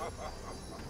Ha ha ha ha!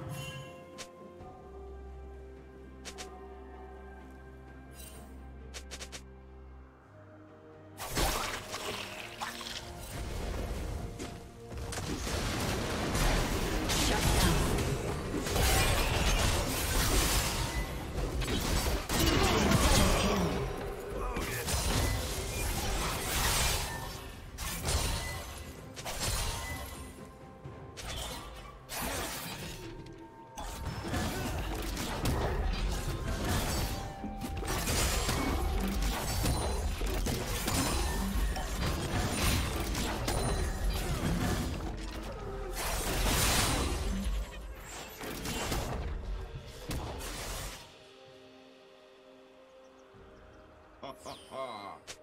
Ha ha!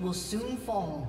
Will soon fall.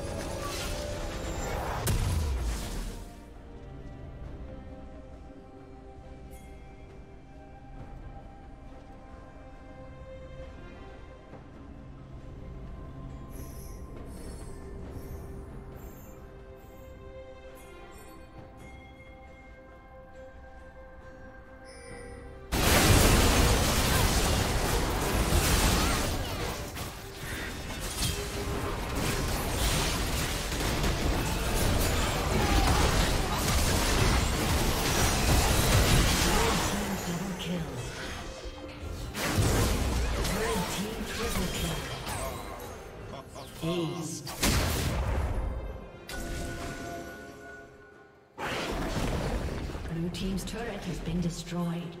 has been destroyed.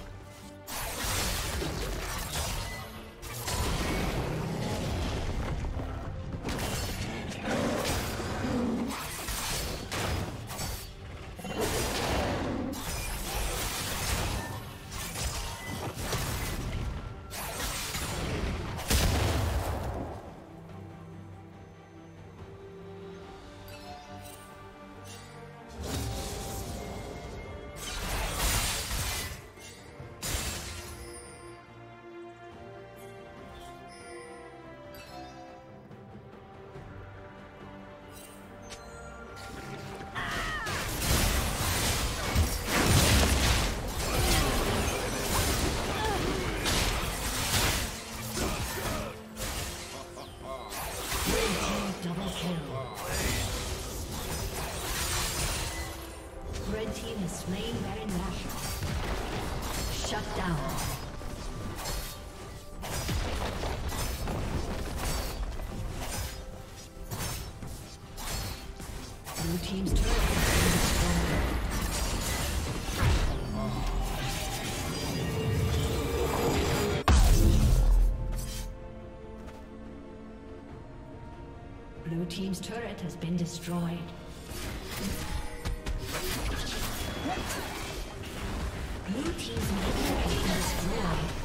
Team's turret Blue Team's turret has been destroyed. Blue team's inhibitor has been destroyed.